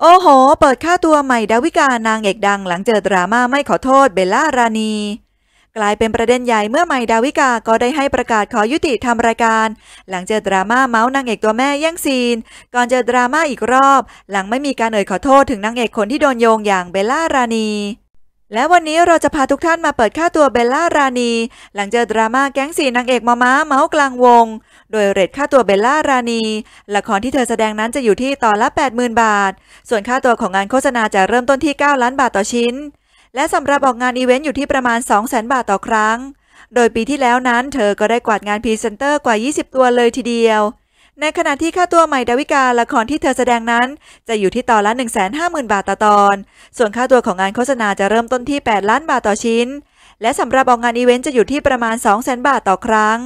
โอ้โห เปิดค่าตัวใหม่ดาวิกานางเอกดังหลังเจอดราม่าไม่ขอโทษเบลล่ารานี กลายเป็นประเด็นใหญ่เมื่อใหม่ดาวิกาก็ได้ให้ประกาศขอยุติทำรายการ หลังเจอดราม่าเมาส์นางเอกตัวแม่แย่งซีน ก่อนเจอดราม่าอีกรอบ หลังไม่มีการเอ่ยขอโทษถึงนางเอกคนที่โดนโยงอย่างเบลล่ารานี และวันนี้เราจะพาทุกท่านมาเปิดค่าตัวเบลล่ารานี หลังเจอดราม่าแก๊งสีนางเอกมาม้าเมาส์กลางวง โดยเรทค่าตัวเบลล่ารานี ละครที่เธอแสดงนั้นจะอยู่ที่ตอนละ 80,000 บาท ส่วนค่าตัวของงานโฆษณาจะเริ่มต้นที่ 9 ล้านบาทต่อชิ้น และสำหรับออกงานอีเวนต์อยู่ที่ประมาณ 200,000 บาทต่อครั้ง โดยปีที่แล้วนั้นเธอก็ได้กวาดงานพรีเซนเตอร์กว่า 20 ตัวเลยทีเดียว ในขณะที่ค่าตัวใหม่ดาวิกาละครที่เธอแสดงนั้น จะอยู่ที่ตอนละ 150,000 บาทต่อตอน ส่วนค่าตัวของงานโฆษณาจะเริ่มต้นที่ 8 ล้านบาทต่อชิ้น และสำหรับออกงานอีเวนต์จะอยู่ที่ประมาณ 200,000 บาทต่อครั้ง